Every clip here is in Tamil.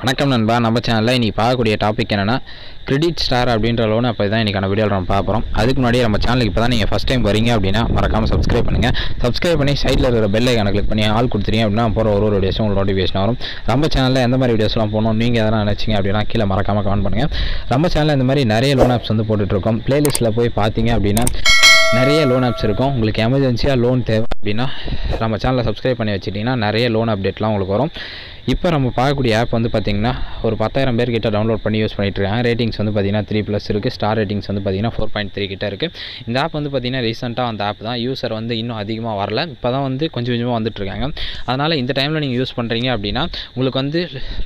வணக்கம் நண்பா. நம்ம சேனலில் இன்றைக்கி பார்க்கக்கூடிய டாபிக் என்னென்னா கிரெடிட் ஸ்டார் அப்படின்ற லோன் அப்போ தான் இன்றைக்கான வீடியோவில் நம்ம பார்க்குறோம் அதுக்கு முன்னாடி நம்ம சேனலுக்கு இப்போ தான் நீங்கள் ஃபஸ்ட் டைம் வரீங்க அப்படின்னா மறக்காமல் சப்ஸ்கிரைப் பண்ணுங்கள் சப்ஸ்கிரைப் பண்ணி சைடில் இருக்கிற பெல் ஐக்கான கிளிக் பண்ணி ஆள் கொடுத்துறீங்க அப்படின்னா போகிற ஒரு ஒரு வீடியோஸும் உங்களுக்கு நோட்டிஃபிகேஷன் வரும். நம்ம சேனலில் எந்த மாதிரி வீடியோஸ்லாம் போகணும் நீங்கள் எதனா நினச்சிங்க அப்படின்னா கீழே மறக்காமல் கமெண்ட் பண்ணுங்கள் நம்ம சேனலில் இந்த மாதிரி நிறைய லோன் ஆப்ஸ் வந்து போட்டுட்ருக்கோம் ப்ளேலிஸ்ட்டில் போய் பார்த்தீங்க அப்படின்னா நிறைய லோன் ஆப்ஸ் இருக்கும். உங்களுக்கு எமர்ஜென்சியாக லோன் தேவை. அப்படின்னா நம்ம சேனலை சப்ஸ்கிரைப் பண்ணி வச்சிட்டிங்கன்னா நிறைய லோன் அப்டேட்லாம் உங்களுக்கு வரும். இப்போ நம்ம பார்க்கக்கூடிய ஆப் வந்து பார்த்திங்கன்னா ஒரு பத்தாயிரம் பேர் கிட்ட டவுன்லோட் பண்ணி யூஸ் பண்ணிட்டுருக்காங்க ரேட்டிங்ஸ் வந்து பார்த்திங்கன்னா த்ரீ ப்ளஸ் இருக்குது ஸ்டார் ரேட்டிங்ஸ் வந்து பார்த்திங்கன்னா ஃபோர் பாயிண்ட் த்ரீ கிட்ட இருக்குது இந்த ஆப் வந்து பார்த்திங்கன்னா ரீசெண்டாக அந்த ஆப் தான். யூசர் வந்து இன்னும் அதிகமாக வரல. இப்போ தான் வந்து கொஞ்சம் கொஞ்சமாக வந்துட்டுருக்காங்க அதனால் இந்த டைமில் நீங்கள் யூஸ் பண்ணுறீங்க அப்படின்னா உங்களுக்கு வந்து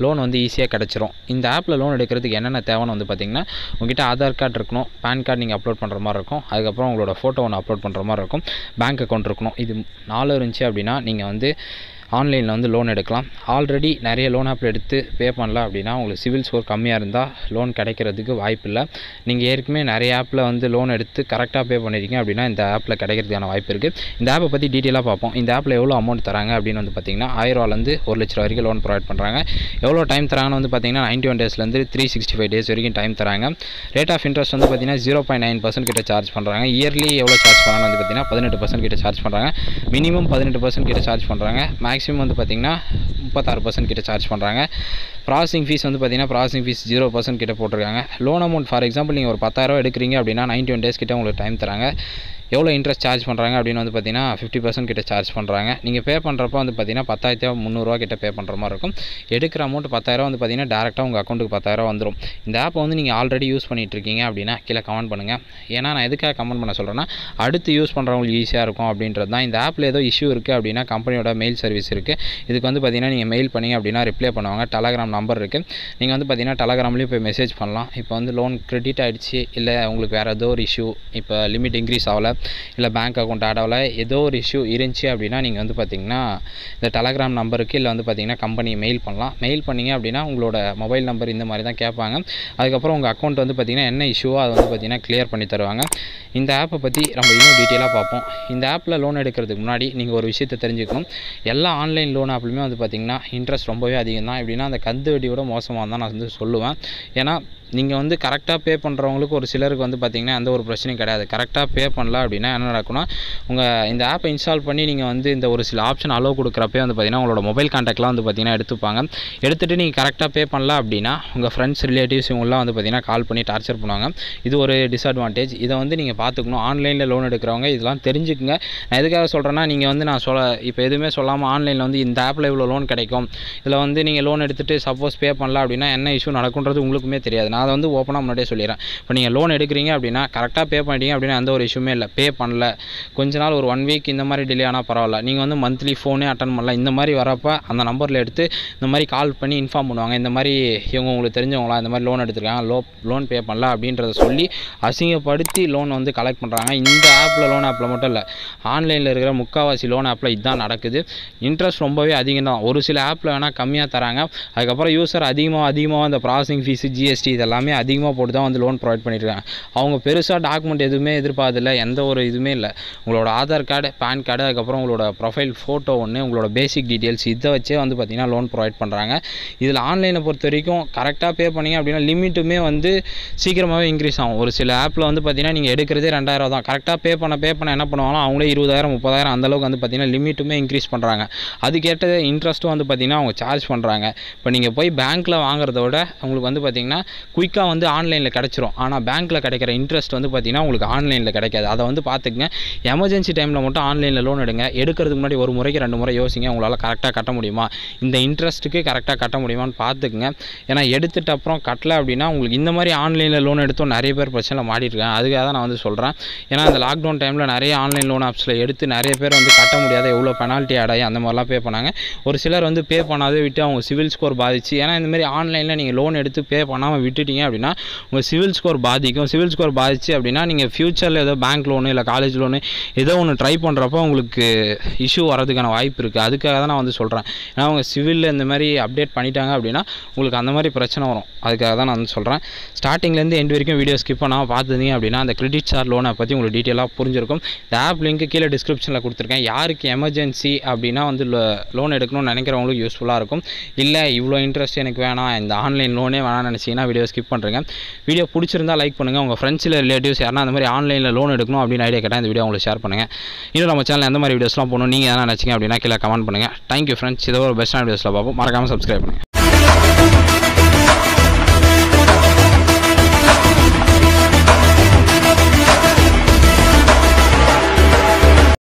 லோன் வந்து ஈஸியாக கிடச்சிரும். இந்த ஆப்பில் லோன் எடுக்கிறதுக்கு என்னென்ன தேவைன்னு வந்து பார்த்திங்கன்னா உங்ககிட்ட ஆதார் கார்டு இருக்கணும். பேன் கார்டு நீங்கள் அப்லோட் பண்ணுற மாதிரி இருக்கும். அதுக்கப்புறம் உங்களோட ஃபோட்டோ ஒன்று அப்லோட் பண்ணுற மாதிரி இருக்கும். பேங்க் அக்கௌண்ட் இருக்கணும். இது நாலு இருந்துச்சு அப்படின்னா நீங்கள் வந்து ஆன்லைனில் வந்து லோன் எடுக்கலாம். ஆல்ரெடி நிறைய லோன் ஆப் எடுத்து பே பண்ணல அப்படின்னா உங்களுக்கு சிவில் ஸ்கோர் கம்மியாக இருந்தால் லோன் கிடைக்கிறதுக்கு வாய்ப்பு இல்லை. நீங்கள் ஏற்கனவே நிறைய ஆப்பில் வந்து லோன் எடுத்து கரெக்டாக பே பண்ணியிருக்கீங்க அப்படின்னா இந்த ஆப்பில் கிடைக்கிறதுக்கான வாய்ப்பு இருக்குது இந்த ஆப்பை பற்றி டீட்டெயிலாக பார்ப்போம். இந்த ஆப்பில் எவ்வளோ அமௌண்ட் தராங்க அப்படின்னு வந்து பார்த்திங்கன்னா ஆயிரரூவாலேருந்து ஒரு லட்ச ரூபா வரைக்கும் லோன் ப்ரொவைட் பண்ணுறாங்க எவ்வளோ டைம் தராங்கன்னு வந்து பார்த்தீங்கன்னா நைன்ட்டி ஒன் டேஸ்லேருந்து த்ரீ சிக்ஸ்டி ஃபைவ் டேஸ் வரைக்கும் டைம் தராங்க. ரேட் ஆஃப் இன்ட்ரெஸ்ட் வந்து பார்த்தீங்கன்னா ஜீரோ பாயிண்ட் நைன் பர்சன்ட் கிட்ட சார்ஜ் பண்ணுறாங்க இயர்லி எவ்வளோ சார்ஜ் பண்ணாங்கன்னு வந்து பார்த்தீங்கன்னா பதினெட்டு பர்சன்ட் கிட்ட சார்ஜ் பண்ணுறாங்க மினிமம் பதினெட்டு பர்சன்ட் கிட்ட சார்ஜ் பண்ணுறாங்க மேக்ஸ் மேக்ஸிமம் வந்து பார்த்தீங்கன்னா முப்பத்தாறு பர்சன்ட் கிட்ட சார்ஜ் பண்ணுறாங்க ப்ராசஸிங் ஃபீஸ் வந்து பார்த்தீங்கன்னா ப்ராசஸிங் ஃபீஸ் ஜீரோ பர்சன்ட் கிட்ட போட்டிருக்காங்க. லோன் அமௌண்ட் ஃபார் எக்ஸாம்பிள் நீங்கள் ஒரு பத்தாயிரம் எடுக்கிறீங்க அப்படின்னா நைன்டி ஒன் டேஸ் கிட்ட உங்களுக்கு டைம் தராங்க. எவ்வளோ இன்ட்ரெஸ்ட் சார்ஜ் பண்ணுறாங்க அப்படின்னு வந்து பார்த்தீங்கன்னா ஃபிஃப்டி பர்சன்ட் கிட்ட சார்ஜ் பண்ணுறாங்க நீங்கள் பே பண்ணுறப்ப வந்து பார்த்தீங்கன்னா பத்தாயிரத்தி முந்நூறுரூவா கிட்ட பே பண்ணுற மாதிரி இருக்கும். எடுக்கிற அமௌண்ட் பத்தாயிரம் வந்து பார்த்தீங்கன்னா டேரெக்டாக உங்கள் அக்கௌண்ட்டுக்கு பத்தாயிரம் வந்துடும் இந்த ஆப்பை வந்து நீங்கள் ஆல்ரெடி யூஸ் பண்ணிகிட்டு இருக்கீங்க அப்படின்னா கீழே கமெண்ட் பண்ணுங்கள் ஏன்னா நான் எதுக்காக கமெண்ட் பண்ண சொல்கிறேன்னா அடுத்து யூஸ் பண்ணுறவங்களுக்கு ஈஸியாக இருக்கும் அப்படின்றது தான். இந்த ஆப்பில் ஏதோ இஷ்யூ இருக்குது அப்படின்னா கம்பெனியோட மெயில் சர்வீஸ் இருக்குது இதுக்கு வந்து பார்த்தீங்கன்னா நீங்கள் மெயில் பண்ணிங்க அப்படின்னா ரிப்ளை பண்ணுவாங்க. டெலகிராம் நம்பர் இருக்குது நீங்கள் வந்து பார்த்தீங்கன்னா டெலகிராம்லேயும் போய் மெசேஜ் பண்ணலாம். இப்போ வந்து லோன் கிரெடிட் ஆகிடுச்சு இல்லை உங்களுக்கு வேறு ஏதோ ஒரு இஷ்யூ இப்போ லிமிட் இன்க்ரீஸ் ஆகலை இல்லை பேங்க் அக்கௌண்ட் ஆட் ஆகலை ஏதோ ஒரு இஷ்யூ இருந்துச்சு அப்படின்னா நீங்கள் வந்து பார்த்தீங்கன்னா இந்த டெலகிராம் நம்பருக்கு இல்லை வந்து பார்த்தீங்கன்னா கம்பெனி மெயில் பண்ணலாம். மெயில் பண்ணிங்க அப்படின்னா உங்களோட மொபைல் நம்பர் இந்த மாதிரி தான் கேட்பாங்க. அதுக்கப்புறம் உங்கள் அக்கௌண்ட் வந்து பார்த்தீங்கன்னா என்ன இஷ்யூவோ அதை வந்து பார்த்தீங்கன்னா கிளியர் பண்ணி தருவாங்க. இந்த ஆப்பை பற்றி நம்ம இன்னும் டீட்டெயிலாக பார்ப்போம். இந்த ஆப்பில் லோன் எடுக்கிறதுக்கு முன்னாடி நீங்கள் ஒரு விஷயத்தை தெரிஞ்சுக்கணும். எல்லா ஆன்லைன் லோன் ஆப்லையுமே வந்து பார்த்தீங்கன்னா இன்ட்ரெஸ்ட் ரொம்பவே அதிகம் தான் எப்படின்னா அந்த கந்து வட்டியோட மோசமாக தான் நான் வந்து சொல்லுவேன். ஏன்னா நீங்கள் வந்து கரெக்டாக பே பண்ணுறவங்களுக்கு ஒரு சிலருக்கு வந்து பார்த்தீங்கன்னா எந்த ஒரு பிரச்சனையும் கிடையாது. கரெக்டாக பே பண்ணல அப்படின்னா என்ன நடக்கும்னா உங்கள் இந்த ஆப்பை இன்ஸ்டால் பண்ணி நீங்கள் வந்து இந்த ஒரு சில ஆப்ஷன் அலோவ் கொடுக்குறப்பே வந்து பார்த்தீங்கன்னா உங்களோட மொபைல் கான்டாக்ட்லாம் வந்து பார்த்திங்கன்னா எடுத்துப்பாங்க. எடுத்துகிட்டு நீங்கள் கரெக்டாக பே பண்ணல அப்படின்னா உங்கள் ஃப்ரெண்ட்ஸ் ரிலேட்டிவ்ஸ் இவங்களாம் வந்து பார்த்தீங்கன்னா கால் பண்ணி டார்ச்சர் பண்ணுவாங்க. இது ஒரு டிஸ்அட்வான்டேஜ் இதை வந்து நீங்கள் பார்த்துக்கணும் ஆன்லைனில் லோன் எடுக்கிறவங்க இதெல்லாம் தெரிஞ்சுக்குங்க. நான் எதுக்காக சொல்கிறேன்னா நீங்கள் வந்து நான் சொல்ல இப்போ எதுவுமே சொல்லாமல் ஆன்லைனில் வந்து இந்த ஆப்பில் இவ்வளோ லோன் கிடைக்கும். இதில் வந்து நீங்கள் லோன் எடுத்துகிட்டு சப்போஸ் பே பண்ணல அப்படின்னா என்ன இஷ்யூ நடக்குன்றது உங்களுக்குமே தெரியாது. நான் அதை வந்து ஓப்பனாக முன்னாடியே சொல்லிடுறேன். இப்போ நீங்கள் லோன் எடுக்கிறீங்க அப்படின்னா கரெக்டாக பே பண்ணிட்டீங்க அப்படின்னா எந்த ஒரு இஷ்யூமே இல்லை. பே பண்ணல. கொஞ்ச நாள் ஒரு ஒன் வீக் இந்த மாதிரி டிலே ஆனால் பரவாயில்ல. நீங்கள் வந்து மந்த்லி ஃபோனே அட்டன் பண்ணல இந்த மாதிரி வரப்போ அந்த நம்பரில் எடுத்து இந்த மாதிரி கால் பண்ணி இன்ஃபார்ம் பண்ணுவாங்க. இந்த மாதிரி இவங்க உங்களுக்கு தெரிஞ்சவங்களா இந்த மாதிரி லோன் எடுத்திருக்காங்க லோ லோன் பே பண்ணல அப்படின்றத சொல்லி அசிங்கப்படுத்தி லோன் வந்து கலெக்ட் பண்ணுறாங்க இந்த ஆப்பில் லோன் ஆப்பில் மட்டும் இல்லை. ஆன்லைனில் இருக்கிற முக்கால்வாசி லோன் ஆப்பில் இதுதான் நடக்குது. இன்ட்ரெஸ்ட் ரொம்பவே அதிகம் தான் ஒரு சில ஆப்பில் வேணால் கம்மியாக தராங்க. அதுக்கப்புறம் யூசர் அதிகமாக அதிகமாக அந்த ப்ராசஸிங் ஃபீஸு ஜிஎஸ்டி இதெல்லாமே அதிகமாக போட்டு தான் வந்து லோன் ப்ரொவைட் பண்ணியிருக்காங்க அவங்க பெருசாக டாக்குமெண்ட் எதுவுமே எதிர்பார்த்துல எந்த ஒரு இதுவுமே இல்லை. உங்களோட ஆதார் கார்டு பேன் கார்டு அதுக்கப்புறம் உங்களோட ப்ரொஃபைல் ஃபோட்டோ ஒன்று உங்களோட பேசிக் டீட்டெயில்ஸ் இதை வச்சே வந்து பார்த்திங்கன்னா லோன் ப்ரொவைட் பண்ணுறாங்க இதில் ஆன்லைனை பொறுத்த வரைக்கும் கரெக்டாக பே பண்ணீங்க அப்படின்னா லிமிட்டுமே வந்து சீக்கிரமாகவே இன்க்ரீஸ் ஆகும். ஒரு சில ஆப்பில் வந்து பார்த்தீங்கன்னா நீங்கள் எடுக்கிறதே ரெண்டாயிரம் தான். கரெக்டாக பே பண்ண பே பண்ண என்ன பண்ணுவாங்களோ அவங்களே இருபதாயிரம் முப்பதாயிரம் அந்தளவுக்கு வந்து பார்த்திங்கன்னா லிமிட்டுமே இன்க்ரீஸ் பண்ணுறாங்க அதுக்கேற்ற இன்ட்ரெஸ்ட்டும் வந்து பார்த்திங்கன்னா அவங்க சார்ஜ் பண்ணுறாங்க இப்போ நீங்கள் போய் பேங்க்கில் வாங்குறத விட உங்களுக்கு வந்து பார்த்தீங்கன்னா குயிக்காக வந்து ஆன்லைனில் கிடச்சிரும். ஆனால் பேங்க்கில் கிடைக்கிற இன்ட்ரெஸ்ட் வந்து பார்த்திங்கன்னா உங்களுக்கு ஆன்லைனில் கிடைக்காது. அதை வந்து பார்த்துக்குங்க. எமர்ஜென்சி டைமில் மட்டும் ஆன்லைனில் லோன் எடுங்க. எடுக்கிறதுக்கு முன்னாடி ஒரு முறைக்கு ரெண்டு முறை யோசிங்க. உங்களால் கரெக்டாக கட்ட முடியுமா? இந்த இன்ட்ரெஸ்ட்டுக்கு கரெக்டாக கட்ட முடியுமான்னு பார்த்துக்குங்க. ஏன்னா எடுத்துட்டு அப்புறம் கட்டலை அப்படின்னா உங்களுக்கு இந்த மாதிரி ஆன்லைனில் லோன் எடுத்தோம் நிறைய பேர் பிரச்சனை மாட்டிருக்கேன் அதுக்காக தான் நான் வந்து சொல்கிறேன் ஏன்னா அந்த லாக்டவுன் டைமில் நிறைய ஆன்லைன் லோன் ஆப்ஸில் எடுத்து நிறைய பேர் வந்து கட்ட முடியாத எவ்வளோ பெனால்ட்டி ஆடாயி அந்த மாதிரிலாம் பே பண்ணாங்க. ஒரு சிலர் வந்து பே பண்ணாதே விட்டு அவங்க சிவில் ஸ்கோர் பாதிச்சு ஏன்னா இந்தமாதிரி ஆன்லைனில் நீங்கள் லோன் எடுத்து பே பண்ணாமல் விட்டுட்டீங்க அப்படின்னா உங்கள் சிவில் ஸ்கோர் பாதிக்கும். சிவில் ஸ்கோர் பாதிச்சு அப்படின்னா நீங்கள் ஃப்யூச்சரில் ஏதோ பேங்க் லோனு இல்லை காலேஜ் லோனு ஏதோ ஒன்று ட்ரை பண்ணுறப்போ உங்களுக்கு இஷ்யூ வரதுக்கான வாய்ப்பு இருக்குது அதுக்காக தான் நான் வந்து சொல்கிறேன் ஏன்னா அவங்க சிவிலில் இந்த மாதிரி அப்டேட் பண்ணிட்டாங்க அப்படின்னா உங்களுக்கு அந்த மாதிரி பிரச்சனை வரும். அதுக்காக தான் நான் வந்து சொல்கிறேன் ஸ்டார்டிங்லேருந்து எண்டு வரைக்கும் வீடியோ ஸ்கிப் பண்ணாமல் பார்த்துருந்தீங்க அப்படின்னா அந்த கிரெடிட் சார் லோனை பற்றி உங்களுக்கு டீட்டெயிலாக புரிஞ்சிருக்கும். இந்த ஆப் லிங்க் கீழே டிஸ்கிரிப்ஷனில் கொடுத்துருக்கேன். யாருக்கு எமர்ஜென்சி அப்படின்னா வந்து லோன் எடுக்கணும்னு நினைக்கிறவங்களுக்கு யூஸ்ஃபுல்லாக இருக்கும். இல்லை இவ்வளோ இன்ட்ரெஸ்ட் எனக்கு வேணாம். இந்த ஆன்லைன் லோனே வேணாம்னு நினச்சிங்கன்னா வீடியோ ஸ்கிப் பண்ணுறேங்க வீடியோ பிடிச்சிருந்தா லைக் பண்ணுங்கள் உங்கள் ஃப்ரெண்ட்ஸில் ரிலேட்டிவ்ஸ் யாரா அந்த மாதிரி ஆன்லைனில் லோன் எடுக்கணும் அப்படின்னு ஐடியா கேட்டால் இந்த வீடியோ உங்களுக்கு ஷேர் பண்ணுங்கள் இன்னும் நம்ம சேனல் எந்த மாதிரி வீடியோஸ்லாம் போகணும் நீங்கள் எதனா நினச்சிங்க அப்படின்னா கீழே கமெண்ட் பண்ணுங்கள் தேங்க்யூ ஃப்ரெண்ட்ஸ் இதோ ஒரு பெஸ்ட்டான வீடியோஸில் பார்ப்போம். மறக்காமல் சப்ஸ்கிரைப் பண்ணுங்கள்